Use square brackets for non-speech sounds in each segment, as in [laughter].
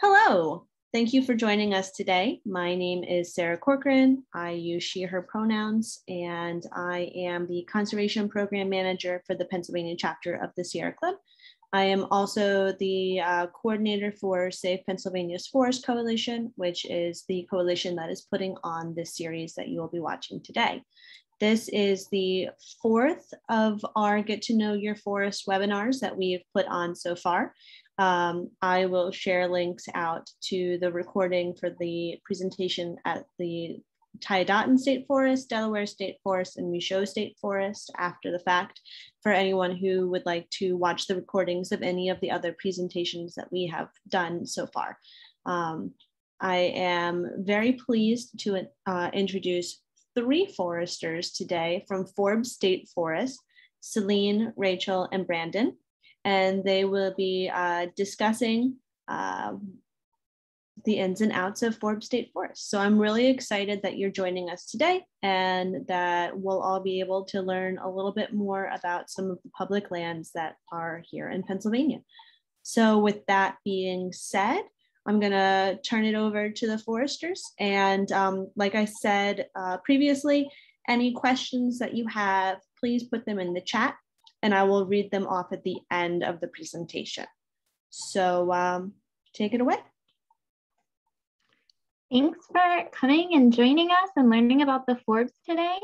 Hello, thank you for joining us today. My name is Sarah Corcoran. I use she, her pronouns, and I am the Conservation Program Manager for the Pennsylvania chapter of the Sierra Club. I am also the uh, coordinator for Save Pennsylvania's Forest Coalition, which is the coalition that is putting on this series that you will be watching today. This is the fourth of our Get to Know Your Forest webinars that we've put on so far. Um, I will share links out to the recording for the presentation at the Tiadaghton State Forest, Delaware State Forest, and Michaux State Forest after the fact for anyone who would like to watch the recordings of any of the other presentations that we have done so far. Um, I am very pleased to uh, introduce three foresters today from Forbes State Forest, Celine, Rachel, and Brandon and they will be uh, discussing uh, the ins and outs of Forbes State Forest. So I'm really excited that you're joining us today and that we'll all be able to learn a little bit more about some of the public lands that are here in Pennsylvania. So with that being said, I'm gonna turn it over to the foresters. And um, like I said uh, previously, any questions that you have, please put them in the chat and I will read them off at the end of the presentation. So um, take it away. Thanks for coming and joining us and learning about the Forbes today.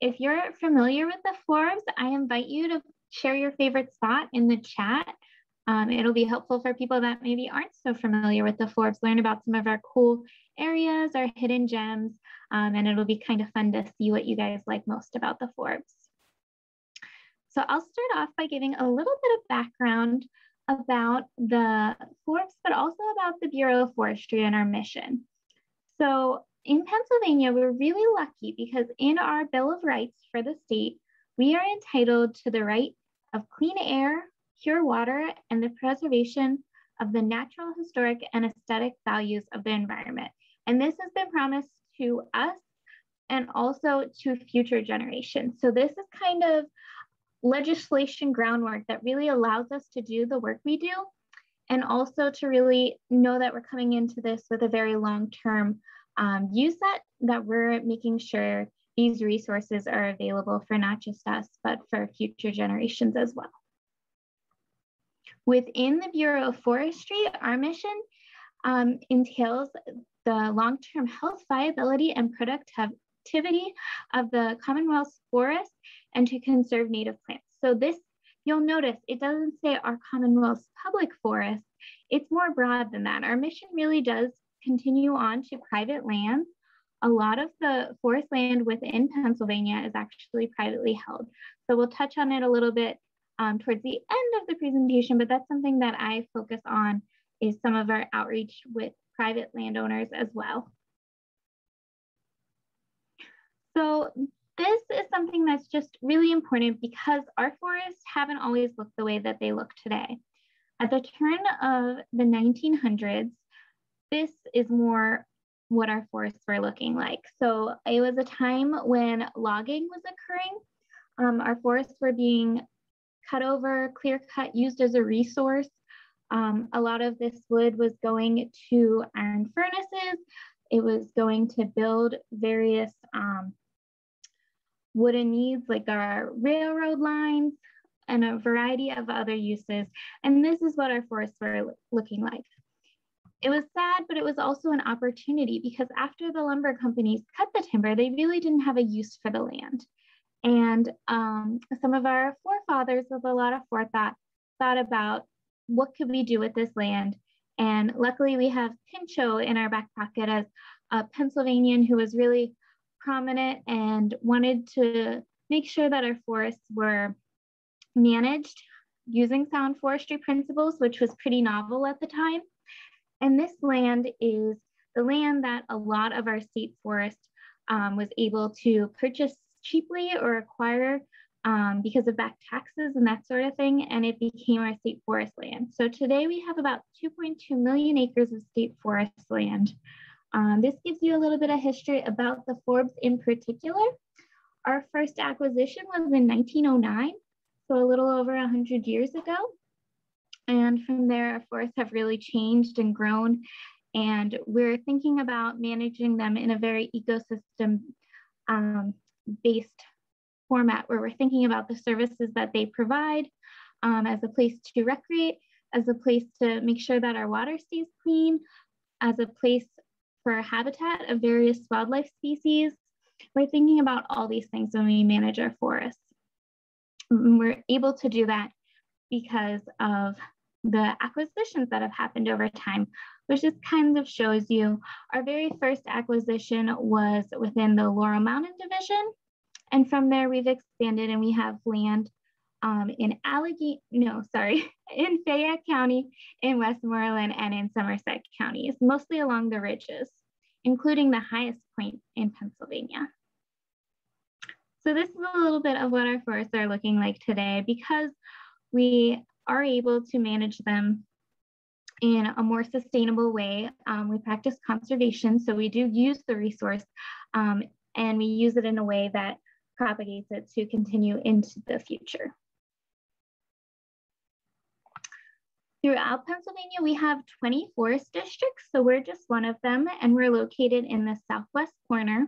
If you're familiar with the Forbes, I invite you to share your favorite spot in the chat. Um, it'll be helpful for people that maybe aren't so familiar with the Forbes, learn about some of our cool areas, our hidden gems, um, and it'll be kind of fun to see what you guys like most about the Forbes. So I'll start off by giving a little bit of background about the Forbes, but also about the Bureau of Forestry and our mission. So in Pennsylvania, we're really lucky because in our Bill of Rights for the state, we are entitled to the right of clean air, pure water, and the preservation of the natural, historic, and aesthetic values of the environment. And this has been promised to us and also to future generations. So this is kind of legislation groundwork that really allows us to do the work we do and also to really know that we're coming into this with a very long-term um, view set that we're making sure these resources are available for not just us, but for future generations as well. Within the Bureau of Forestry, our mission um, entails the long-term health, viability, and productivity of the Commonwealth's forests and to conserve native plants. So this, you'll notice it doesn't say our Commonwealth's public forests, it's more broad than that. Our mission really does continue on to private lands. A lot of the forest land within Pennsylvania is actually privately held. So we'll touch on it a little bit um, towards the end of the presentation, but that's something that I focus on is some of our outreach with private landowners as well. So this is something that's just really important because our forests haven't always looked the way that they look today. At the turn of the 1900s, this is more what our forests were looking like. So it was a time when logging was occurring. Um, our forests were being cut over, clear cut, used as a resource. Um, a lot of this wood was going to iron furnaces. It was going to build various um, wooden needs like our railroad lines and a variety of other uses. And this is what our forests were looking like. It was sad, but it was also an opportunity because after the lumber companies cut the timber, they really didn't have a use for the land. And um, some of our forefathers with a lot of forethought thought about what could we do with this land? And luckily we have Pinchot in our back pocket as a Pennsylvanian who was really prominent and wanted to make sure that our forests were managed using sound forestry principles, which was pretty novel at the time. And this land is the land that a lot of our state forest um, was able to purchase cheaply or acquire um, because of back taxes and that sort of thing, and it became our state forest land. So today we have about 2.2 million acres of state forest land. Um, this gives you a little bit of history about the Forbes in particular. Our first acquisition was in 1909, so a little over 100 years ago. And from there, our forests have really changed and grown. And we're thinking about managing them in a very ecosystem um, based format where we're thinking about the services that they provide um, as a place to recreate, as a place to make sure that our water stays clean, as a place for habitat of various wildlife species. We're thinking about all these things when we manage our forests. Mm, we're able to do that because of the acquisitions that have happened over time, which just kind of shows you our very first acquisition was within the Laurel Mountain Division. And from there, we've expanded and we have land um, in Allegheny, no, sorry, [laughs] in Fayette County, in Westmoreland, and in Somerset counties, mostly along the ridges, including the highest point in Pennsylvania. So this is a little bit of what our forests are looking like today because we are able to manage them in a more sustainable way. Um, we practice conservation, so we do use the resource um, and we use it in a way that propagates it to continue into the future. Throughout Pennsylvania, we have 20 forest districts, so we're just one of them, and we're located in the southwest corner,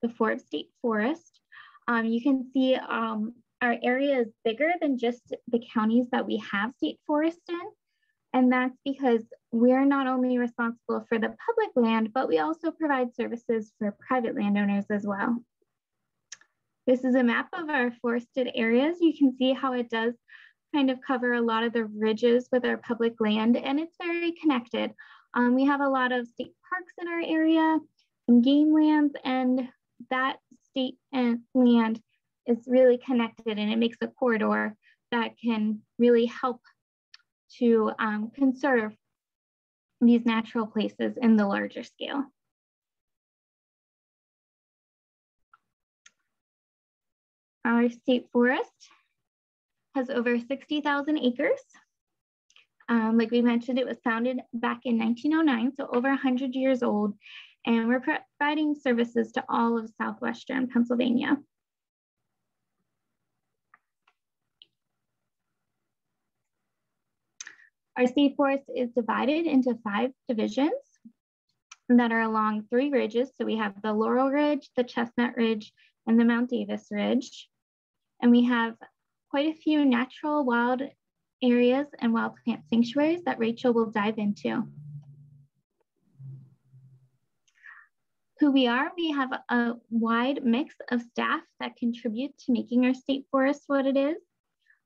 the Forbes State Forest. Um, you can see um, our area is bigger than just the counties that we have state forest in. And that's because we're not only responsible for the public land, but we also provide services for private landowners as well. This is a map of our forested areas. You can see how it does kind of cover a lot of the ridges with our public land and it's very connected. Um, we have a lot of state parks in our area, some game lands, and that state and land is really connected and it makes a corridor that can really help to um, conserve these natural places in the larger scale. Our state forest has over 60,000 acres. Um, like we mentioned, it was founded back in 1909, so over 100 years old, and we're providing services to all of Southwestern Pennsylvania. Our state forest is divided into five divisions that are along three ridges. So we have the Laurel Ridge, the Chestnut Ridge, and the Mount Davis Ridge. And we have quite a few natural wild areas and wild plant sanctuaries that Rachel will dive into. Who we are, we have a wide mix of staff that contribute to making our state forest what it is.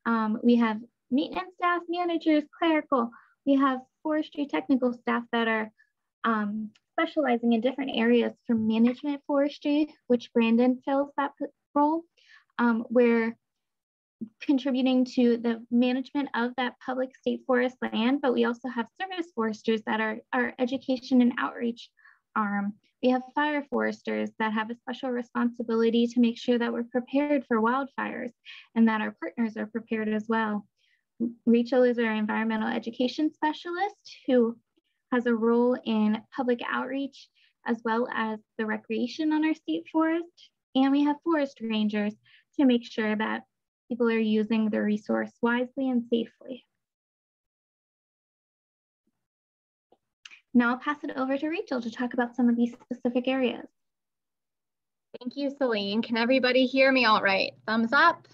Um, we have maintenance staff, managers, clerical. We have forestry technical staff that are um, specializing in different areas for management forestry, which Brandon fills that role, um, we're contributing to the management of that public state forest land, but we also have service foresters that are our education and outreach arm. We have fire foresters that have a special responsibility to make sure that we're prepared for wildfires and that our partners are prepared as well. Rachel is our environmental education specialist who has a role in public outreach as well as the recreation on our state forest. And we have forest rangers to make sure that people are using the resource wisely and safely. Now I'll pass it over to Rachel to talk about some of these specific areas. Thank you, Celine. Can everybody hear me all right? Thumbs up.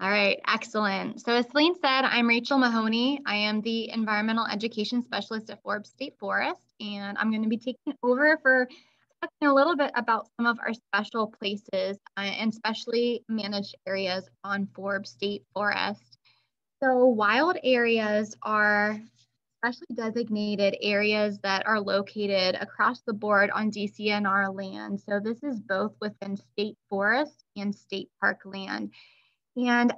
All right, excellent. So as Celine said, I'm Rachel Mahoney. I am the Environmental Education Specialist at Forbes State Forest, and I'm going to be taking over for talking a little bit about some of our special places uh, and specially managed areas on Forbes State Forest. So wild areas are specially designated areas that are located across the board on DCNR land. So this is both within state forest and state park land. And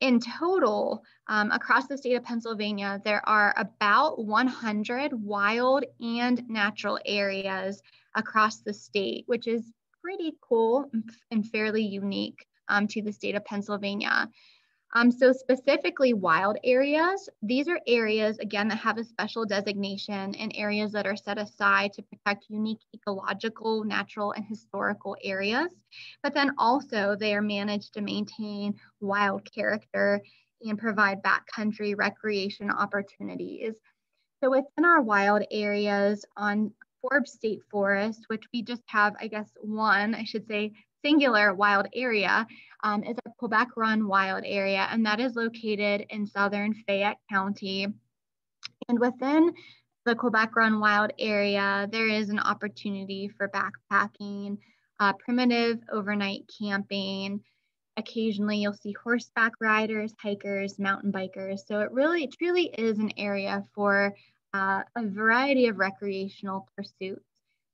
in total, um, across the state of Pennsylvania, there are about 100 wild and natural areas across the state, which is pretty cool and fairly unique um, to the state of Pennsylvania. Um, so specifically wild areas, these are areas, again, that have a special designation and areas that are set aside to protect unique ecological, natural, and historical areas. But then also they are managed to maintain wild character and provide backcountry recreation opportunities. So within our wild areas on Forbes State Forest, which we just have, I guess, one, I should say, singular wild area, um, is our Quebec Run Wild Area, and that is located in southern Fayette County. And within the Quebec Run Wild Area, there is an opportunity for backpacking, uh, primitive overnight camping. Occasionally, you'll see horseback riders, hikers, mountain bikers. So it really, truly is an area for uh, a variety of recreational pursuits.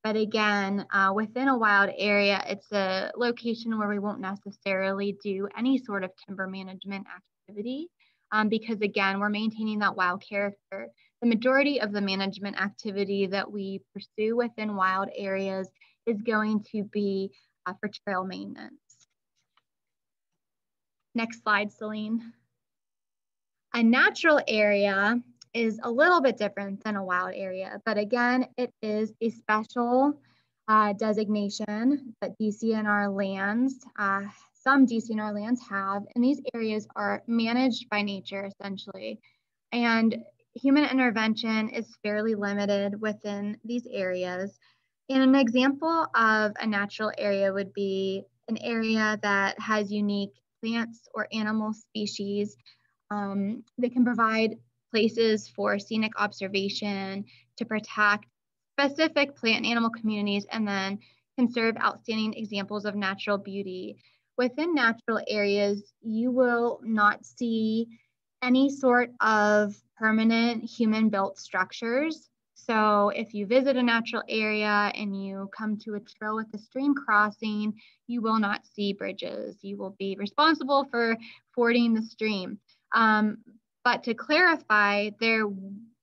But again, uh, within a wild area, it's a location where we won't necessarily do any sort of timber management activity um, because again, we're maintaining that wild character. The majority of the management activity that we pursue within wild areas is going to be uh, for trail maintenance. Next slide, Celine. A natural area is a little bit different than a wild area, but again, it is a special uh, designation that DCNR lands, uh, some DCNR lands have, and these areas are managed by nature essentially. And human intervention is fairly limited within these areas. And an example of a natural area would be an area that has unique plants or animal species um, that can provide places for scenic observation to protect specific plant and animal communities and then conserve outstanding examples of natural beauty. Within natural areas, you will not see any sort of permanent human built structures. So if you visit a natural area and you come to a trail with a stream crossing, you will not see bridges. You will be responsible for fording the stream. Um, but to clarify, there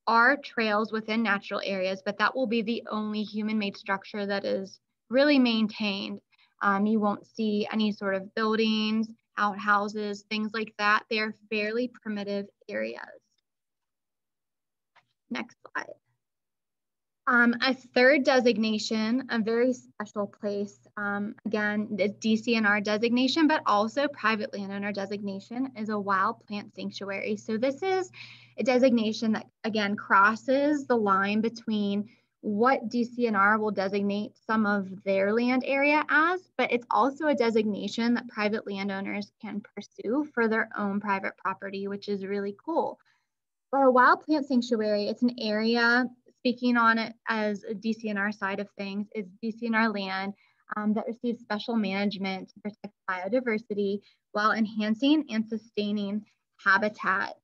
are trails within natural areas, but that will be the only human-made structure that is really maintained. Um, you won't see any sort of buildings, outhouses, things like that. They're fairly primitive areas. Next slide. Um, a third designation, a very special place, um, again, the DCNR designation, but also private landowner designation is a wild plant sanctuary. So this is a designation that, again, crosses the line between what DCNR will designate some of their land area as, but it's also a designation that private landowners can pursue for their own private property, which is really cool. But a wild plant sanctuary, it's an area speaking on it as a DCNR side of things is DCNR land um, that receives special management to protect biodiversity while enhancing and sustaining habitat.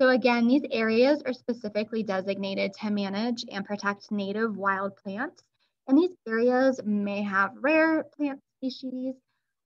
So again, these areas are specifically designated to manage and protect native wild plants. And these areas may have rare plant species.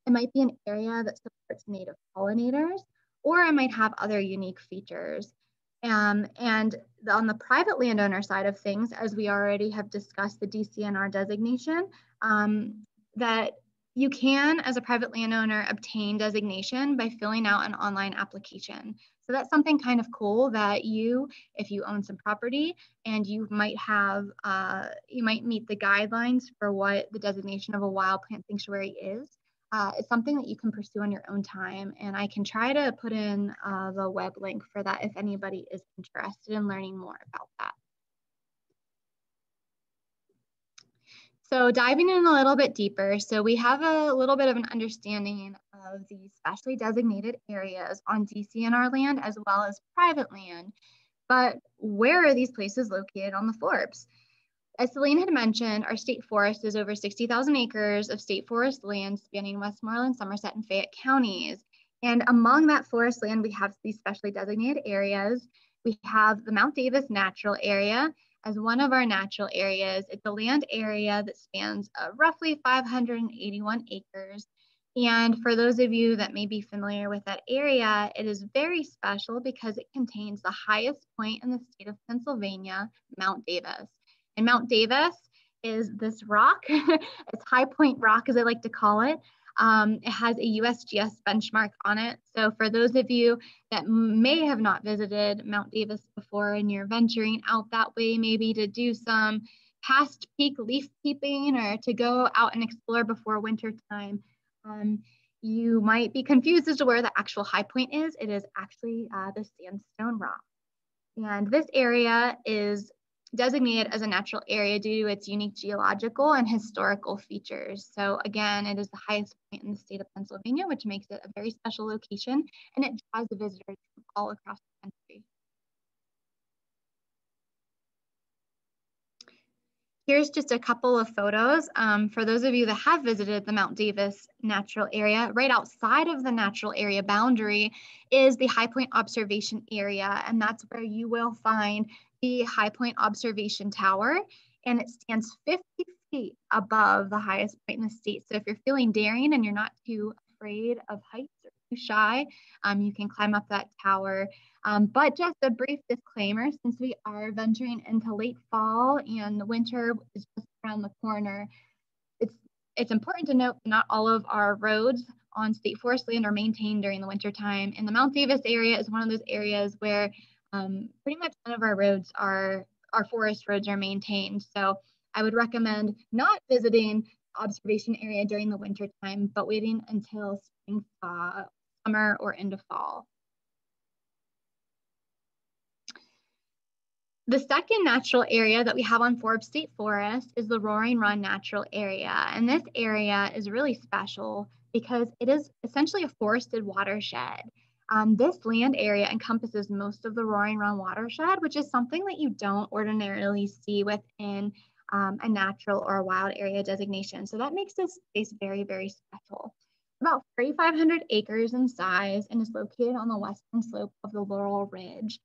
It might be an area that supports native pollinators, or it might have other unique features. Um, and on the private landowner side of things, as we already have discussed the DCNR designation, um, that you can, as a private landowner, obtain designation by filling out an online application. So that's something kind of cool that you, if you own some property and you might have, uh, you might meet the guidelines for what the designation of a wild plant sanctuary is uh, it's something that you can pursue on your own time. And I can try to put in uh, the web link for that if anybody is interested in learning more about that. So diving in a little bit deeper, so we have a little bit of an understanding of the specially designated areas on DCNR land as well as private land. But where are these places located on the Forbes? As Celine had mentioned, our state forest is over 60,000 acres of state forest land spanning Westmoreland, Somerset, and Fayette counties. And among that forest land, we have these specially designated areas. We have the Mount Davis Natural Area as one of our natural areas. It's a land area that spans uh, roughly 581 acres. And for those of you that may be familiar with that area, it is very special because it contains the highest point in the state of Pennsylvania, Mount Davis. And Mount Davis is this rock. [laughs] it's High Point Rock, as I like to call it. Um, it has a USGS benchmark on it. So for those of you that may have not visited Mount Davis before and you're venturing out that way, maybe to do some past peak leaf peeping or to go out and explore before winter time, um, you might be confused as to where the actual high point is. It is actually uh, the sandstone rock. And this area is designated as a natural area due to its unique geological and historical features. So again, it is the highest point in the state of Pennsylvania, which makes it a very special location, and it draws visitors from all across the country. Here's just a couple of photos. Um, for those of you that have visited the Mount Davis natural area, right outside of the natural area boundary is the High Point Observation Area, and that's where you will find the High Point Observation Tower, and it stands 50 feet above the highest point in the state. So if you're feeling daring and you're not too afraid of heights or too shy, um, you can climb up that tower. Um, but just a brief disclaimer, since we are venturing into late fall and the winter is just around the corner, it's, it's important to note not all of our roads on state forest land are maintained during the winter time. And the Mount Davis area is one of those areas where um, pretty much none of our roads are, our forest roads are maintained. So I would recommend not visiting observation area during the winter time, but waiting until spring, uh, summer, or into fall. The second natural area that we have on Forbes State Forest is the Roaring Run Natural Area. And this area is really special because it is essentially a forested watershed. Um, this land area encompasses most of the Roaring Run watershed, which is something that you don't ordinarily see within um, a natural or a wild area designation. So that makes this space very, very special. About 3,500 acres in size and is located on the western slope of the Laurel Ridge.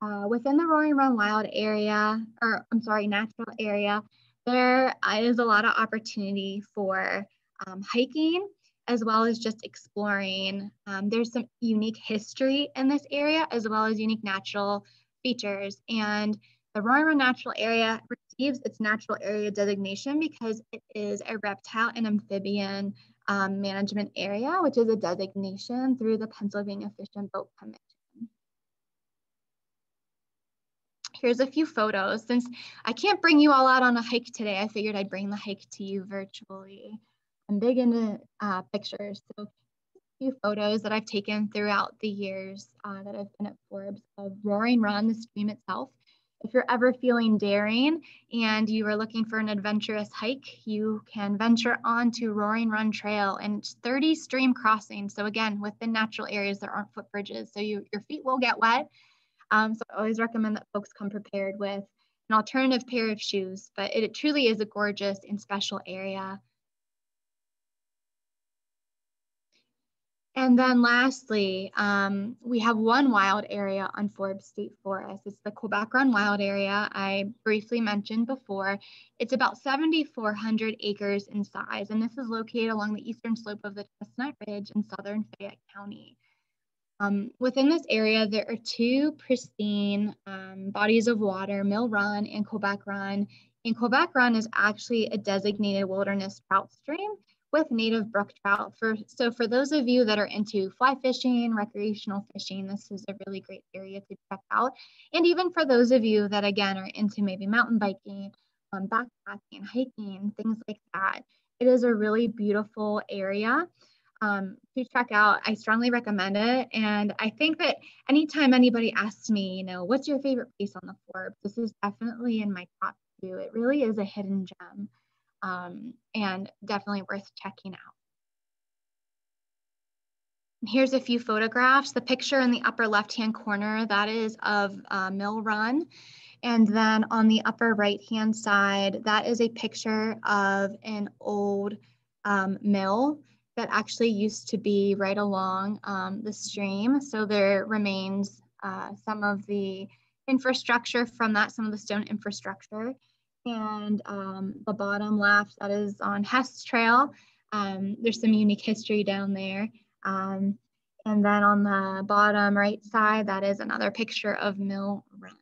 Uh, within the Roaring Run Wild area, or I'm sorry, natural area, there is a lot of opportunity for um, hiking as well as just exploring. Um, there's some unique history in this area, as well as unique natural features. And the Roaring Natural Area receives its natural area designation because it is a reptile and amphibian um, management area, which is a designation through the Pennsylvania Fish and Boat Commission. Here's a few photos. Since I can't bring you all out on a hike today, I figured I'd bring the hike to you virtually. I'm big into uh, pictures. So a few photos that I've taken throughout the years uh, that I've been at Forbes of Roaring Run, the stream itself. If you're ever feeling daring and you are looking for an adventurous hike, you can venture onto Roaring Run Trail and 30 stream crossings. So again, within natural areas, there aren't footbridges, so you, your feet will get wet. Um, so I always recommend that folks come prepared with an alternative pair of shoes, but it, it truly is a gorgeous and special area. And then lastly, um, we have one wild area on Forbes State Forest. It's the Quebec Run Wild Area I briefly mentioned before. It's about 7,400 acres in size, and this is located along the eastern slope of the Chestnut Ridge in southern Fayette County. Um, within this area, there are two pristine um, bodies of water, Mill Run and Quebec Run. And Quebec Run is actually a designated wilderness trout stream with native brook trout. For so for those of you that are into fly fishing, recreational fishing, this is a really great area to check out. And even for those of you that again are into maybe mountain biking, um, backpacking, hiking, things like that, it is a really beautiful area um, to check out. I strongly recommend it. And I think that anytime anybody asks me, you know, what's your favorite place on the Forbes, this is definitely in my top two. It really is a hidden gem um, and definitely worth checking out. Here's a few photographs. The picture in the upper left-hand corner, that is of uh, Mill Run. And then on the upper right-hand side, that is a picture of an old um, mill that actually used to be right along um, the stream. So there remains uh, some of the infrastructure from that, some of the stone infrastructure and um, the bottom left that is on Hess Trail. Um, there's some unique history down there. Um, and then on the bottom right side, that is another picture of Mill Run.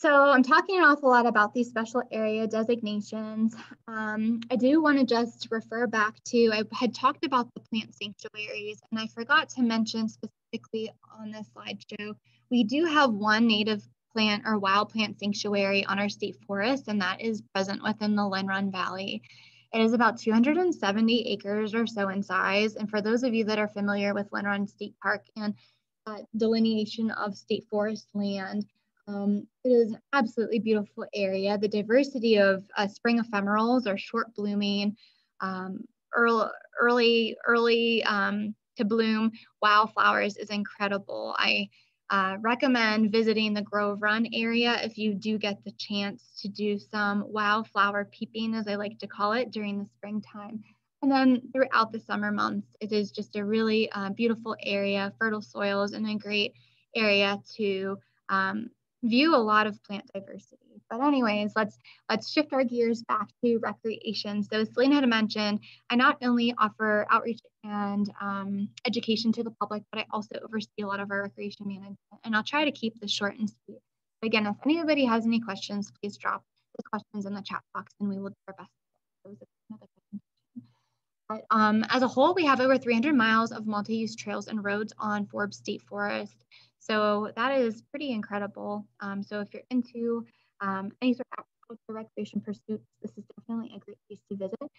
So I'm talking an awful lot about these special area designations. Um, I do want to just refer back to, I had talked about the plant sanctuaries and I forgot to mention specifically on this slideshow, we do have one native plant or wild plant sanctuary on our state forest, and that is present within the Linn Run Valley. It is about 270 acres or so in size. And for those of you that are familiar with Linn Run State Park and uh, delineation of state forest land, um, it is an absolutely beautiful area. The diversity of uh, spring ephemerals or short blooming, um, early, early, early um, to bloom wildflowers is incredible. I uh, recommend visiting the Grove Run area if you do get the chance to do some wildflower peeping, as I like to call it, during the springtime. And then throughout the summer months, it is just a really uh, beautiful area, fertile soils, and a great area to um, view a lot of plant diversity. But anyways, let's let's shift our gears back to recreation. So as Celine had mentioned, I not only offer outreach and um, education to the public, but I also oversee a lot of our recreation management. And I'll try to keep this short and sweet. But again, if anybody has any questions, please drop the questions in the chat box and we will do our best but, um, as a whole, we have over 300 miles of multi-use trails and roads on Forbes State Forest. So that is pretty incredible. Um, so if you're into um, any sort of outdoor recreation pursuits, this is definitely a great place to visit.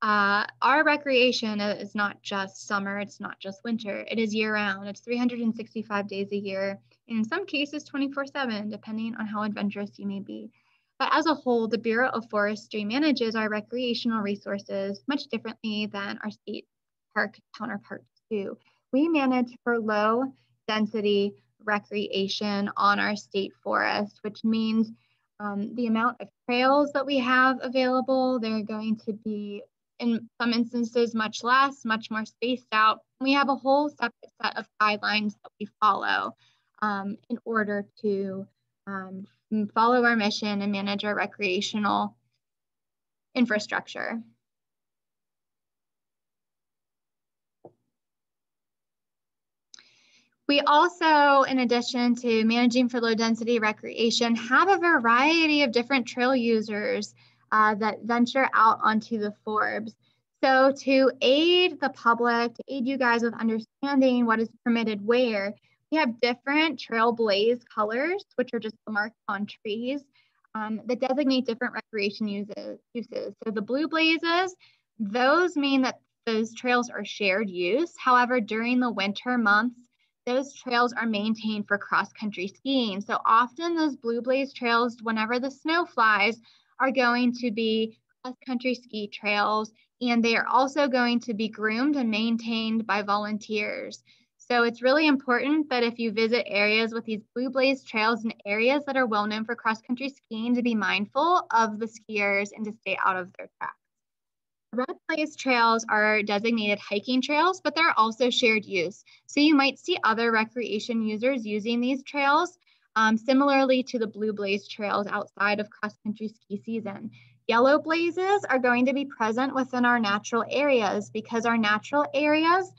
Uh, our recreation is not just summer, it's not just winter, it is year round. It's 365 days a year, and in some cases 24 7, depending on how adventurous you may be. But as a whole, the Bureau of Forestry manages our recreational resources much differently than our state park counterparts do. We manage for low density recreation on our state forest, which means um, the amount of trails that we have available, they're going to be in some instances much less, much more spaced out. We have a whole separate set of guidelines that we follow um, in order to um, follow our mission and manage our recreational infrastructure. We also, in addition to managing for low density recreation, have a variety of different trail users uh, that venture out onto the Forbes. So to aid the public, to aid you guys with understanding what is permitted where, we have different trail blaze colors, which are just the marks on trees um, that designate different recreation uses, uses. So the blue blazes, those mean that those trails are shared use. However, during the winter months, those trails are maintained for cross country skiing. So often those blue blaze trails, whenever the snow flies, are going to be cross country ski trails and they are also going to be groomed and maintained by volunteers. So it's really important that if you visit areas with these blue blaze trails and areas that are well known for cross country skiing to be mindful of the skiers and to stay out of their tracks. Red Blaze trails are designated hiking trails, but they're also shared use. So you might see other recreation users using these trails um, similarly to the Blue Blaze trails outside of cross-country ski season. Yellow blazes are going to be present within our natural areas because our natural areas,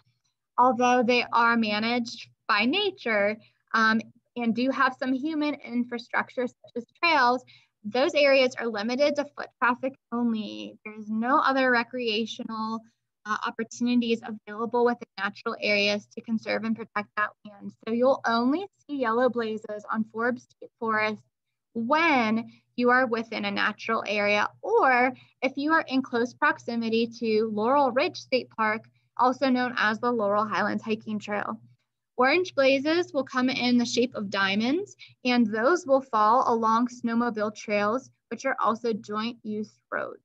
although they are managed by nature um, and do have some human infrastructure such as trails, those areas are limited to foot traffic only. There's no other recreational uh, opportunities available within natural areas to conserve and protect that land. So you'll only see yellow blazes on Forbes State Forest when you are within a natural area or if you are in close proximity to Laurel Ridge State Park, also known as the Laurel Highlands Hiking Trail. Orange blazes will come in the shape of diamonds, and those will fall along snowmobile trails, which are also joint use roads.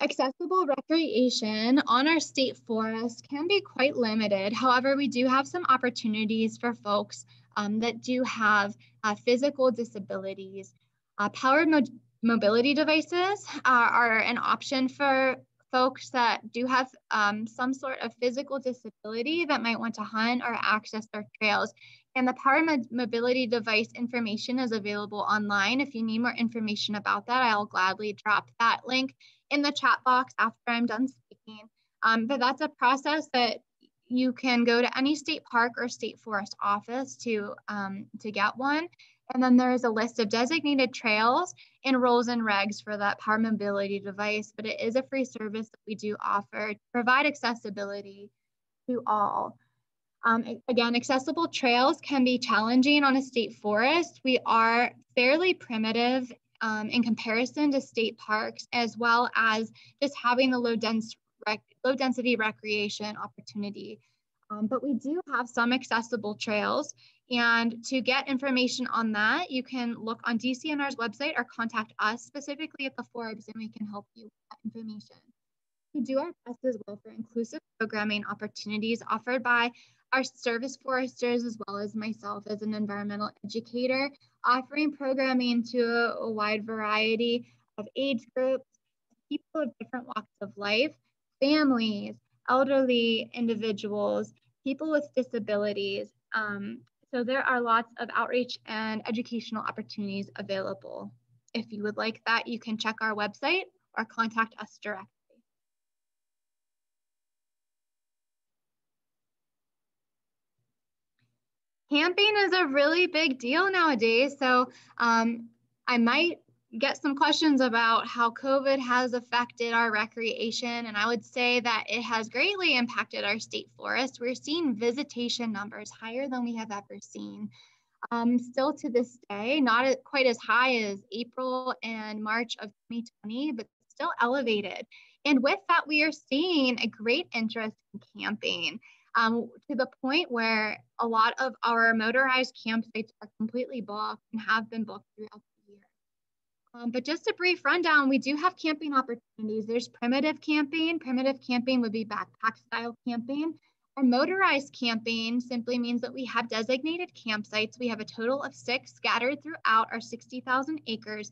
Accessible recreation on our state forest can be quite limited. However, we do have some opportunities for folks um, that do have uh, physical disabilities. Uh, powered mo mobility devices uh, are an option for folks that do have um, some sort of physical disability that might want to hunt or access their trails. And the Power Mobility Device information is available online. If you need more information about that, I'll gladly drop that link in the chat box after I'm done speaking. Um, but that's a process that you can go to any state park or state forest office to, um, to get one. And then there is a list of designated trails and rules and regs for that power mobility device, but it is a free service that we do offer to provide accessibility to all. Um, again, accessible trails can be challenging on a state forest. We are fairly primitive um, in comparison to state parks, as well as just having the low, dense low density recreation opportunity. Um, but we do have some accessible trails. And to get information on that, you can look on DCNR's website or contact us specifically at the Forbes and we can help you with that information. We do our best as well for inclusive programming opportunities offered by our service foresters, as well as myself as an environmental educator, offering programming to a wide variety of age groups, people of different walks of life, families, elderly individuals, people with disabilities. Um, so there are lots of outreach and educational opportunities available. If you would like that, you can check our website or contact us directly. camping is a really big deal nowadays. So um, I might get some questions about how COVID has affected our recreation. And I would say that it has greatly impacted our state forest. We're seeing visitation numbers higher than we have ever seen. Um, still to this day, not quite as high as April and March of 2020, but still elevated. And with that, we are seeing a great interest in camping um, to the point where a lot of our motorized campsites are completely booked and have been booked throughout. Um, but just a brief rundown, we do have camping opportunities. There's primitive camping. Primitive camping would be backpack style camping. Our motorized camping simply means that we have designated campsites. We have a total of six scattered throughout our 60,000 acres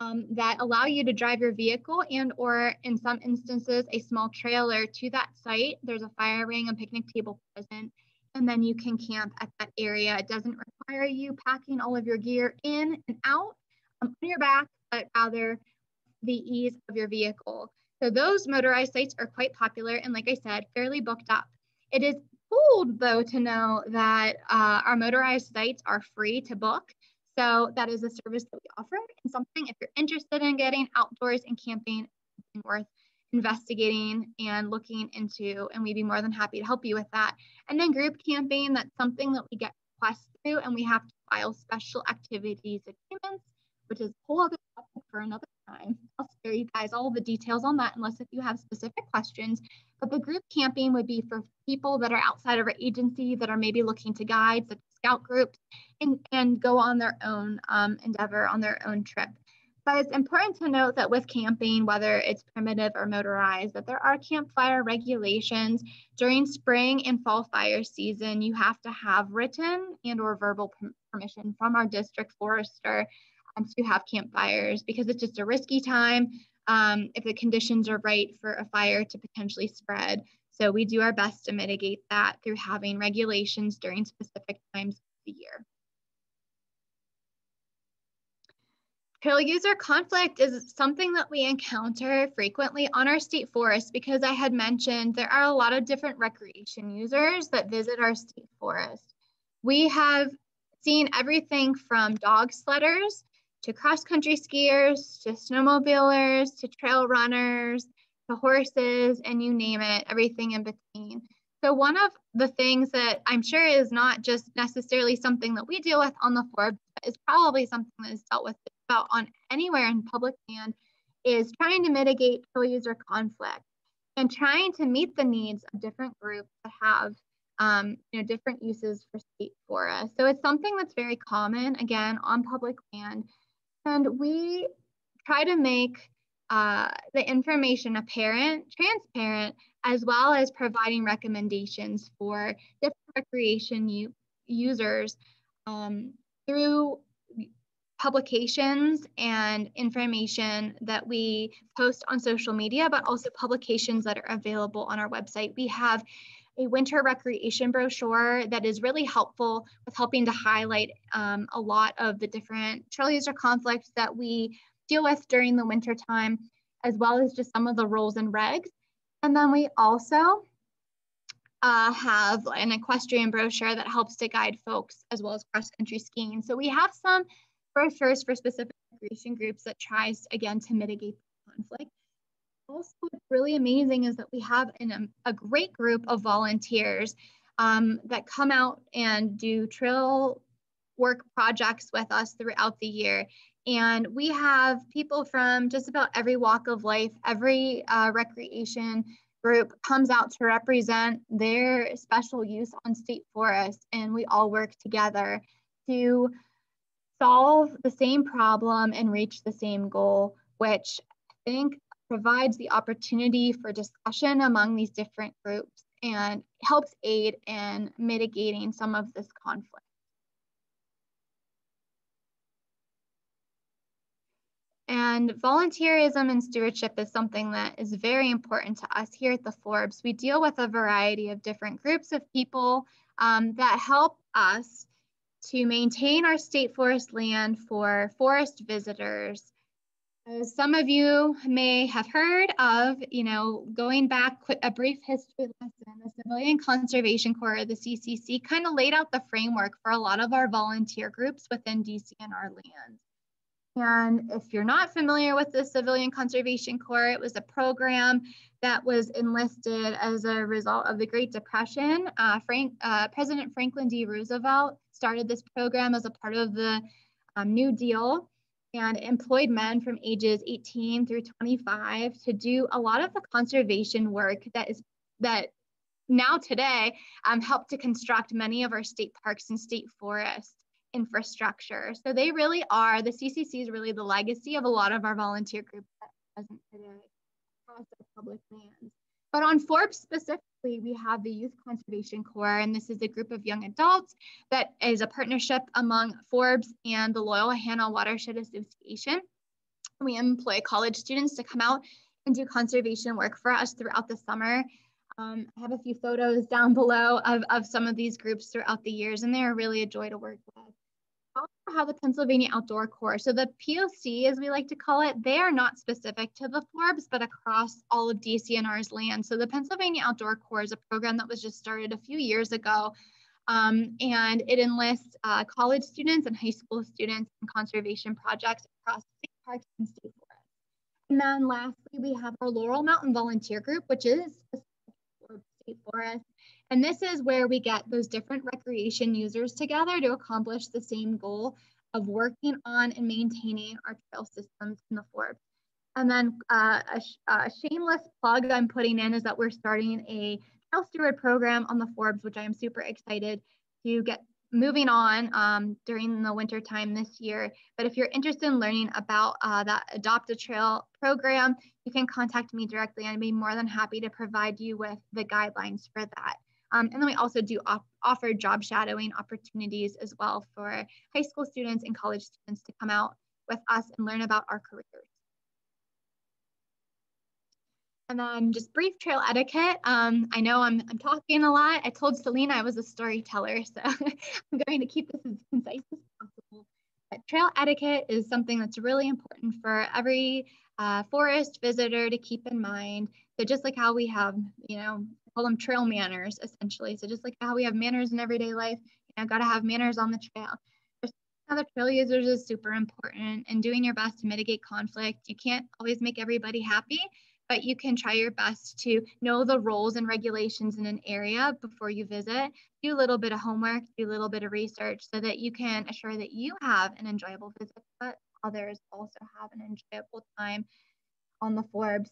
um, that allow you to drive your vehicle and or in some instances a small trailer to that site. There's a fire ring and picnic table present and then you can camp at that area. It doesn't require you packing all of your gear in and out um, on your back, but rather the ease of your vehicle. So those motorized sites are quite popular and like I said, fairly booked up. It is cool though to know that uh, our motorized sites are free to book so that is a service that we offer and something if you're interested in getting outdoors and camping, worth investigating and looking into, and we'd be more than happy to help you with that. And then group camping, that's something that we get requests through and we have to file special activities agreements, which is a whole other topic for another time. I'll spare you guys all the details on that unless if you have specific questions. But the group camping would be for people that are outside of our agency that are maybe looking to guide, such scout groups, and, and go on their own um, endeavor, on their own trip. But it's important to note that with camping, whether it's primitive or motorized, that there are campfire regulations. During spring and fall fire season, you have to have written and or verbal permission from our district forester to have campfires because it's just a risky time um, if the conditions are right for a fire to potentially spread. So we do our best to mitigate that through having regulations during specific times of the year. Trail user conflict is something that we encounter frequently on our state forest because I had mentioned there are a lot of different recreation users that visit our state forest. We have seen everything from dog sledders to cross country skiers to snowmobilers to trail runners to horses and you name it, everything in between. So one of the things that I'm sure is not just necessarily something that we deal with on the Forbes, but is probably something that is dealt with about on anywhere in public land is trying to mitigate user conflict and trying to meet the needs of different groups that have um, you know, different uses for state forests. So it's something that's very common, again, on public land. And we try to make uh, the information apparent, transparent, as well as providing recommendations for different recreation users um, through publications and information that we post on social media, but also publications that are available on our website. We have a winter recreation brochure that is really helpful with helping to highlight um, a lot of the different trail user conflicts that we deal with during the winter time, as well as just some of the rules and regs. And then we also uh, have an equestrian brochure that helps to guide folks as well as cross country skiing. So we have some brochures for specific recreation groups that tries again to mitigate the conflict. Also, what's really amazing is that we have an, um, a great group of volunteers um, that come out and do trail work projects with us throughout the year. And we have people from just about every walk of life, every uh, recreation group comes out to represent their special use on state forest. And we all work together to solve the same problem and reach the same goal, which I think provides the opportunity for discussion among these different groups and helps aid in mitigating some of this conflict. And volunteerism and stewardship is something that is very important to us here at the Forbes. We deal with a variety of different groups of people um, that help us to maintain our state forest land for forest visitors. As some of you may have heard of, you know, going back a brief history lesson, the Civilian Conservation Corps, the CCC, kind of laid out the framework for a lot of our volunteer groups within DCNR lands. And if you're not familiar with the Civilian Conservation Corps, it was a program that was enlisted as a result of the Great Depression. Uh, Frank, uh, President Franklin D. Roosevelt started this program as a part of the um, New Deal and employed men from ages 18 through 25 to do a lot of the conservation work that is that now today um, help to construct many of our state parks and state forests infrastructure. So they really are, the CCC is really the legacy of a lot of our volunteer groups that present today across our public lands. But on Forbes specifically, we have the Youth Conservation Corps, and this is a group of young adults that is a partnership among Forbes and the Loyalhanna Watershed Association. We employ college students to come out and do conservation work for us throughout the summer. Um, I have a few photos down [laughs] below of, of some of these groups throughout the years, and they're really a joy to work with also have the Pennsylvania Outdoor Corps. So the POC, as we like to call it, they are not specific to the Forbes, but across all of DCNR's land. So the Pennsylvania Outdoor Corps is a program that was just started a few years ago. Um, and it enlists uh, college students and high school students in conservation projects across state parks and state forests. And then lastly, we have our Laurel Mountain Volunteer Group, which is state forest and this is where we get those different recreation users together to accomplish the same goal of working on and maintaining our trail systems in the Forbes. And then uh, a, a, shameless plug I'm putting in is that we're starting a trail steward program on the Forbes, which I am super excited to get moving on um, during the winter time this year. But if you're interested in learning about uh, that Adopt a Trail program, you can contact me directly. I'd be more than happy to provide you with the guidelines for that. Um, and then we also do op offer job shadowing opportunities as well for high school students and college students to come out with us and learn about our careers. And then just brief trail etiquette. Um, I know I'm, I'm talking a lot. I told Selena I was a storyteller, [laughs] so I'm going to keep this as [laughs] concise as possible. But trail etiquette is something that's really important for every uh, forest visitor to keep in mind. So just like how we have, you know, call them trail manners essentially. So just like how we have manners in everyday life, you know, got to have manners on the trail. Other trail users is super important and doing your best to mitigate conflict. You can't always make everybody happy, but you can try your best to know the rules and regulations in an area before you visit. Do a little bit of homework, do a little bit of research so that you can assure that you have an enjoyable visit, but others also have an enjoyable time on the Forbes.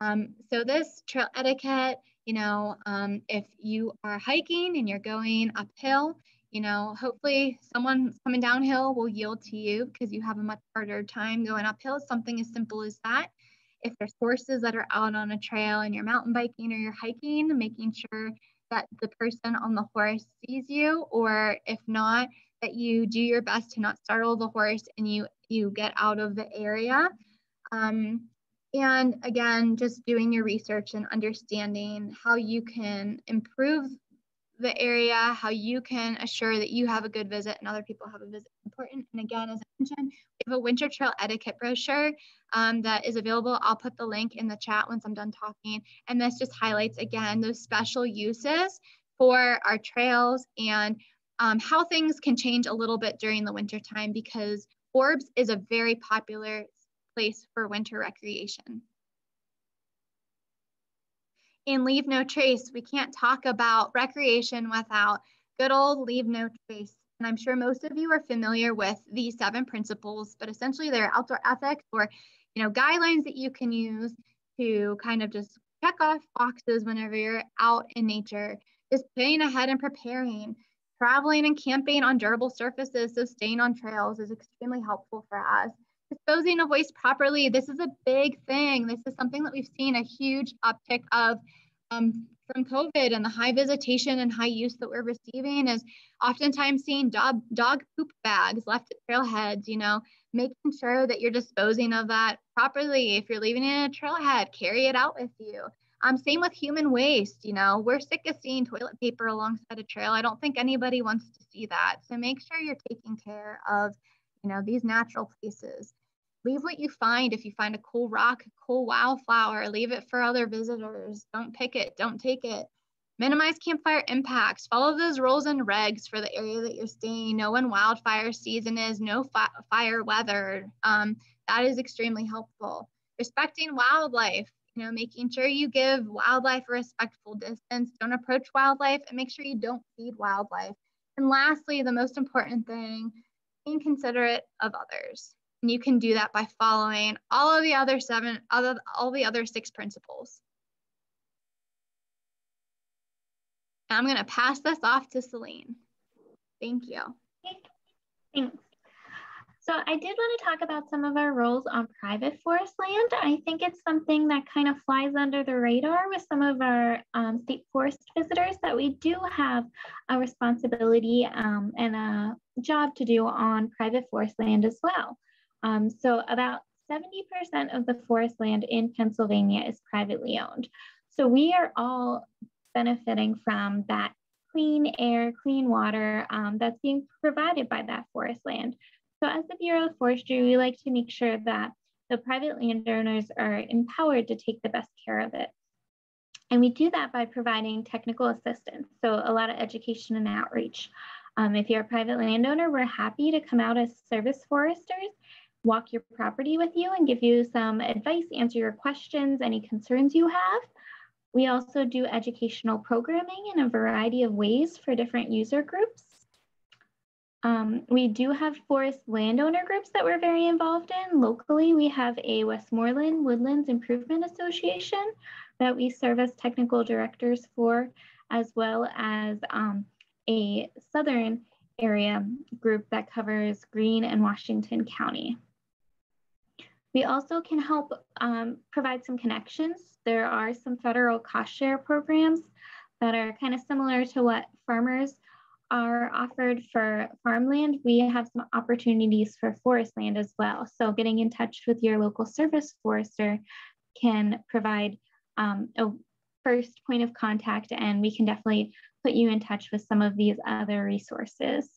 Um, so this trail etiquette, you know, um, if you are hiking and you're going uphill, you know, hopefully someone coming downhill will yield to you because you have a much harder time going uphill. Something as simple as that. If there's horses that are out on a trail and you're mountain biking or you're hiking, making sure that the person on the horse sees you, or if not, that you do your best to not startle the horse and you you get out of the area. Um, and again, just doing your research and understanding how you can improve the area, how you can assure that you have a good visit and other people have a visit important. And again, as I mentioned, we have a winter trail etiquette brochure um, that is available. I'll put the link in the chat once I'm done talking. And this just highlights again those special uses for our trails and um, how things can change a little bit during the winter time because Forbes is a very popular place for winter recreation. in Leave No Trace, we can't talk about recreation without good old Leave No Trace. And I'm sure most of you are familiar with these seven principles, but essentially they're outdoor ethics or you know guidelines that you can use to kind of just check off boxes whenever you're out in nature. Just planning ahead and preparing. Traveling and camping on durable surfaces, so staying on trails is extremely helpful for us disposing of waste properly. This is a big thing. This is something that we've seen a huge uptick of um, from COVID and the high visitation and high use that we're receiving is oftentimes seeing dog, dog poop bags left at trailheads, you know, making sure that you're disposing of that properly. If you're leaving it in a trailhead, carry it out with you. Um, same with human waste, you know, we're sick of seeing toilet paper alongside a trail. I don't think anybody wants to see that. So make sure you're taking care of you know, these natural places. Leave what you find. If you find a cool rock, cool wildflower, leave it for other visitors. Don't pick it, don't take it. Minimize campfire impacts. Follow those rules and regs for the area that you're staying. Know when wildfire season is, no fi fire weather. Um, that is extremely helpful. Respecting wildlife, you know, making sure you give wildlife a respectful distance. Don't approach wildlife and make sure you don't feed wildlife. And lastly, the most important thing, being considerate of others. And you can do that by following all of the other seven, other, all the other six principles. And I'm going to pass this off to Celine. Thank you. Thanks. So I did want to talk about some of our roles on private forest land. I think it's something that kind of flies under the radar with some of our um, state forest visitors that we do have a responsibility um, and a job to do on private forest land as well. Um, so about 70% of the forest land in Pennsylvania is privately owned. So we are all benefiting from that clean air, clean water um, that's being provided by that forest land. So as the Bureau of Forestry, we like to make sure that the private landowners are empowered to take the best care of it. And we do that by providing technical assistance. So a lot of education and outreach. Um, if you're a private landowner, we're happy to come out as service foresters, walk your property with you and give you some advice, answer your questions, any concerns you have. We also do educational programming in a variety of ways for different user groups. Um, we do have forest landowner groups that we're very involved in. Locally, we have a Westmoreland Woodlands Improvement Association that we serve as technical directors for, as well as um, a Southern area group that covers Greene and Washington County. We also can help um, provide some connections. There are some federal cost share programs that are kind of similar to what farmers are offered for farmland, we have some opportunities for forest land as well. So getting in touch with your local service forester can provide um, a first point of contact and we can definitely put you in touch with some of these other resources.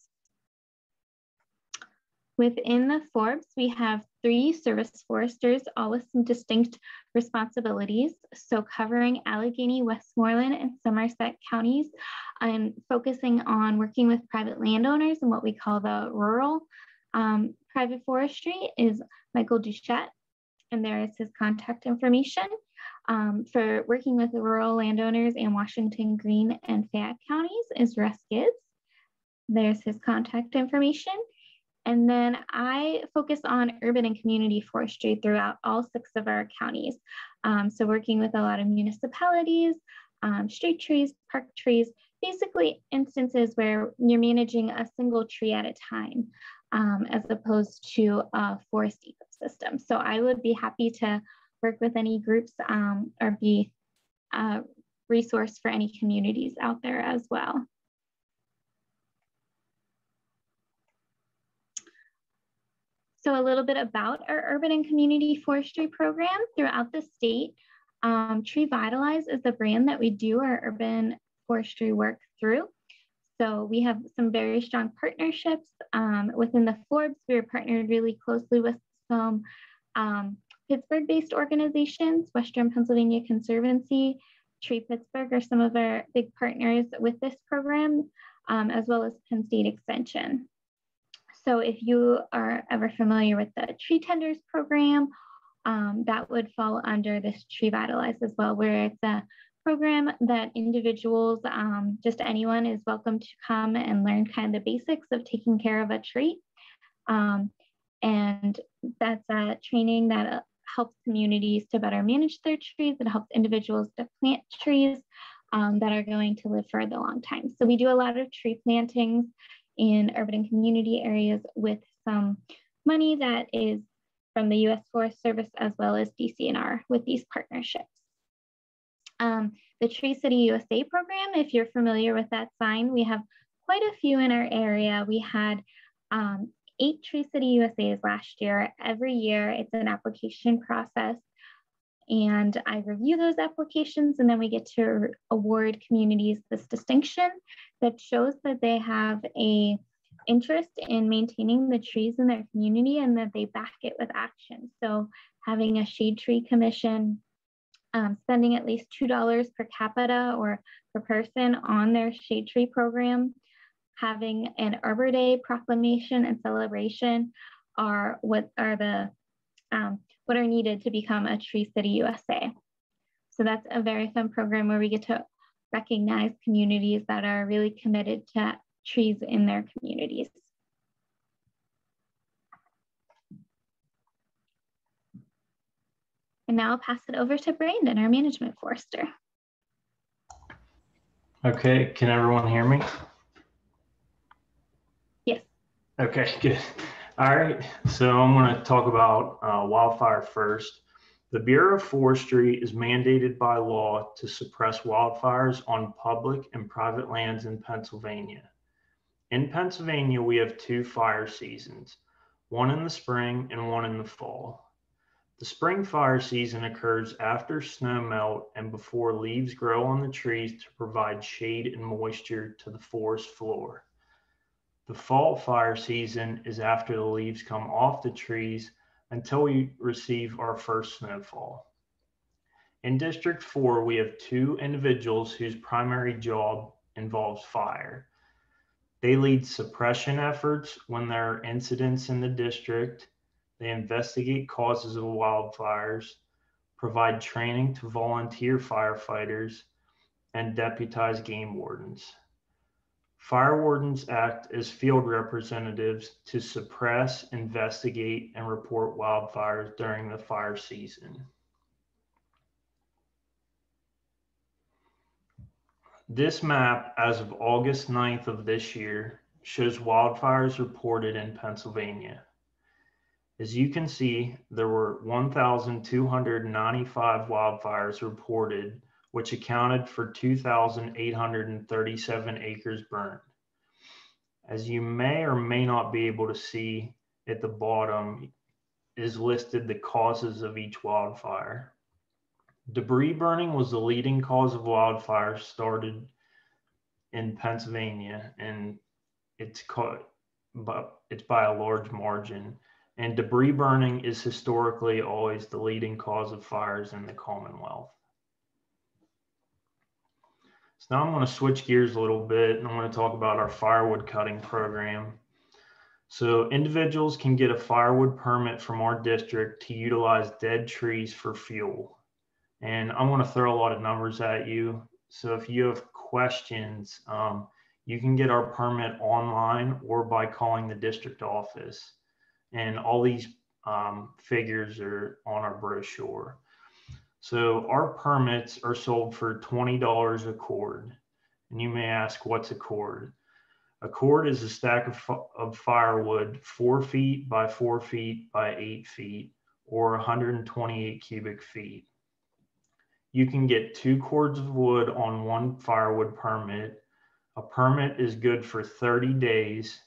Within the Forbes, we have three service foresters, all with some distinct responsibilities. So covering Allegheny, Westmoreland, and Somerset counties, and focusing on working with private landowners and what we call the rural um, private forestry is Michael Duchette, and there is his contact information. Um, for working with the rural landowners in Washington, Greene, and Fayette counties is Russ Gibbs. There's his contact information. And then I focus on urban and community forestry throughout all six of our counties. Um, so working with a lot of municipalities, um, street trees, park trees, basically instances where you're managing a single tree at a time um, as opposed to a forest ecosystem. So I would be happy to work with any groups um, or be a resource for any communities out there as well. So a little bit about our urban and community forestry program throughout the state. Um, Tree Vitalize is the brand that we do our urban forestry work through. So we have some very strong partnerships um, within the Forbes. We are partnered really closely with some um, Pittsburgh-based organizations, Western Pennsylvania Conservancy, Tree Pittsburgh are some of our big partners with this program, um, as well as Penn State Extension. So if you are ever familiar with the Tree Tenders program, um, that would fall under this Tree Vitalize as well, where it's a program that individuals, um, just anyone is welcome to come and learn kind of the basics of taking care of a tree. Um, and that's a training that uh, helps communities to better manage their trees. It helps individuals to plant trees um, that are going to live for the long time. So we do a lot of tree plantings in urban and community areas with some money that is from the US Forest Service as well as DCNR with these partnerships. Um, the Tree City USA program, if you're familiar with that sign, we have quite a few in our area. We had um, eight Tree City USAs last year. Every year it's an application process and I review those applications and then we get to award communities this distinction that shows that they have a interest in maintaining the trees in their community and that they back it with action. So having a shade tree commission, um, spending at least $2 per capita or per person on their shade tree program, having an Arbor Day proclamation and celebration are what are the um, what are needed to become a Tree City USA. So that's a very fun program where we get to recognize communities that are really committed to trees in their communities. And now I'll pass it over to Brandon, our management forester. Okay, can everyone hear me? Yes. Okay, good. All right, so I'm going to talk about uh, wildfire first. The Bureau of Forestry is mandated by law to suppress wildfires on public and private lands in Pennsylvania. In Pennsylvania, we have two fire seasons, one in the spring and one in the fall. The spring fire season occurs after snow melt and before leaves grow on the trees to provide shade and moisture to the forest floor. The fall fire season is after the leaves come off the trees until we receive our first snowfall. In District 4, we have two individuals whose primary job involves fire. They lead suppression efforts when there are incidents in the district. They investigate causes of wildfires, provide training to volunteer firefighters, and deputize game wardens. Fire wardens act as field representatives to suppress, investigate, and report wildfires during the fire season. This map, as of August 9th of this year, shows wildfires reported in Pennsylvania. As you can see, there were 1,295 wildfires reported which accounted for 2,837 acres burned. As you may or may not be able to see at the bottom is listed the causes of each wildfire. Debris burning was the leading cause of wildfires started in Pennsylvania and it's caught but it's by a large margin. And debris burning is historically always the leading cause of fires in the Commonwealth. Now I'm going to switch gears a little bit and I'm going to talk about our firewood cutting program. So individuals can get a firewood permit from our district to utilize dead trees for fuel. And I'm going to throw a lot of numbers at you. So if you have questions, um, you can get our permit online or by calling the district office. And all these um, figures are on our brochure. So our permits are sold for $20 a cord. And you may ask, what's a cord? A cord is a stack of, of firewood, four feet by four feet by eight feet, or 128 cubic feet. You can get two cords of wood on one firewood permit. A permit is good for 30 days,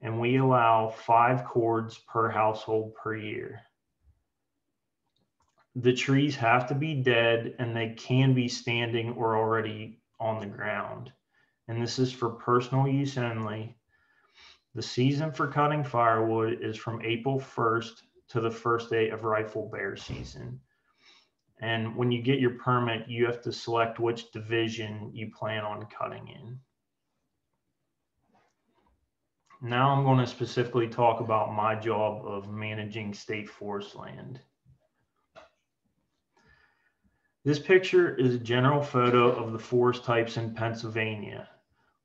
and we allow five cords per household per year the trees have to be dead and they can be standing or already on the ground. And this is for personal use only. The season for cutting firewood is from April 1st to the first day of rifle bear season. And when you get your permit, you have to select which division you plan on cutting in. Now I'm going to specifically talk about my job of managing state forest land. This picture is a general photo of the forest types in Pennsylvania.